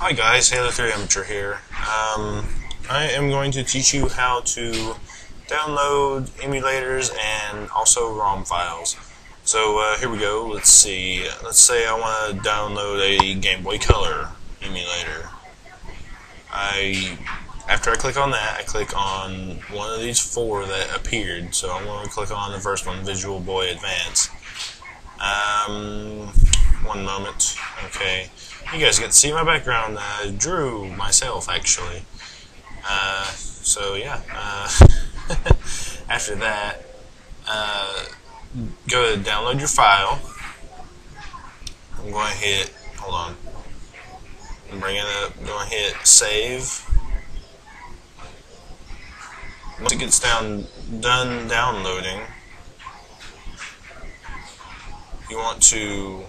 Hi guys, Halo 3 Amateur here. Um, I am going to teach you how to download emulators and also ROM files. So uh, here we go. Let's see. Let's say I want to download a Game Boy Color emulator. I after I click on that, I click on one of these four that appeared. So I'm going to click on the first one, Visual Boy Advance. Um, one moment. Okay. You guys get to see my background. Uh, drew myself, actually. Uh, so, yeah. Uh, after that, uh, go download your file. I'm going to hit, hold on. I'm bringing it up. I'm going to hit save. Once it gets down, done downloading, you want to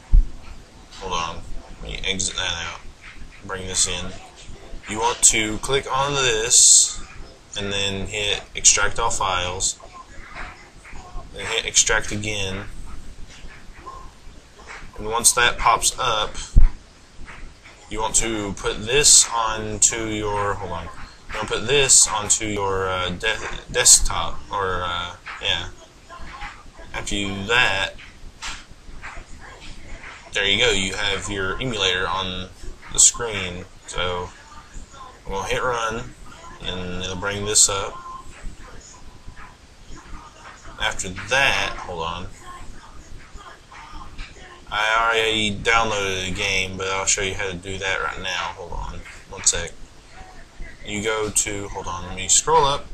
hold on let me exit that out. Bring this in. You want to click on this and then hit extract all files. Then hit extract again. And once that pops up you want to put this onto your hold on. You want to put this onto your uh, de desktop or uh, yeah. After you that there you go, you have your emulator on the screen. So we'll hit run and it'll bring this up. After that, hold on. I already downloaded the game, but I'll show you how to do that right now. Hold on, one sec. You go to, hold on, let me scroll up.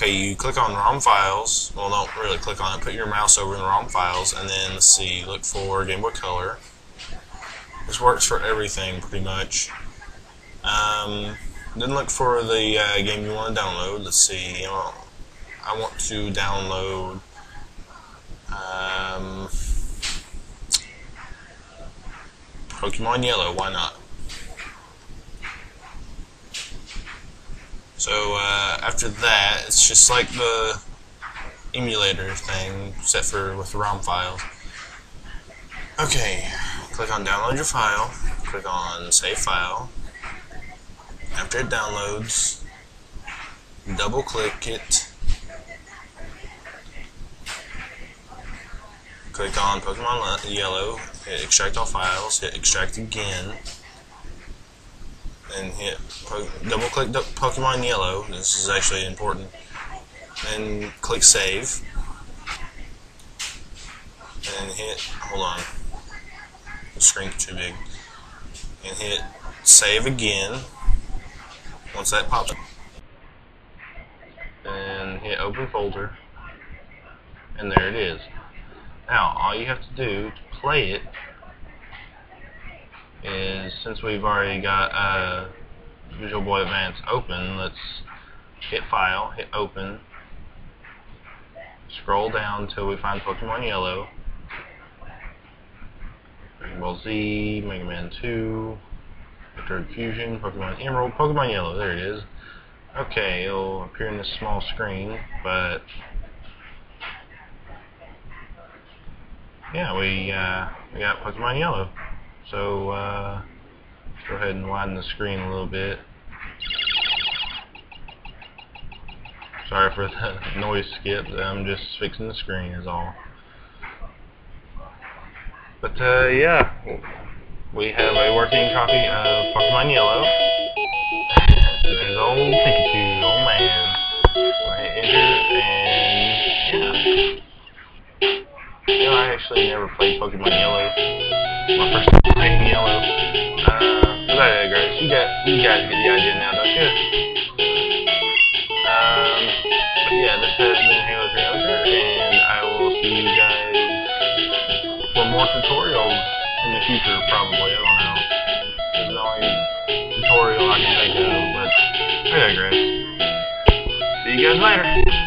Okay, you click on ROM files. Well, don't really click on it. Put your mouse over in the ROM files, and then let's see. Look for Game Boy Color. This works for everything pretty much. Um, then look for the uh, game you want to download. Let's see. I want to download. Um, Pokemon Yellow. Why not? So uh, after that, it's just like the emulator thing, except for with the ROM files. Okay, click on download your file, click on save file. After it downloads, double click it, click on Pokemon Yellow, hit extract all files, hit extract again, and hit double click Pokemon Yellow. This is actually important. And click Save. And hit, hold on, the screen's too big. And hit Save again. Once that pops up. And hit Open Folder. And there it is. Now, all you have to do to play it is since we've already got uh, Visual Boy Advance open, let's hit File, hit Open, scroll down until we find Pokemon Yellow, Dragon Ball Z, Mega Man 2, Metroid Fusion, Pokemon Emerald, Pokemon Yellow, there it is. Okay, it'll appear in this small screen, but yeah, we uh, we got Pokemon Yellow. So uh, go ahead and widen the screen a little bit. Sorry for the noise skip. I'm just fixing the screen is all. But uh, yeah, we have a working copy of Pokemon Yellow. There's old Yellow my first time yellow. Uh, but that guys, you got you guys get the idea now, don't you? Um, but yeah, this has been Halo 3 Amateur, and I will see you guys for more tutorials in the future, probably. I don't know. This is the only tutorial I can think of, but I digress. See you guys later.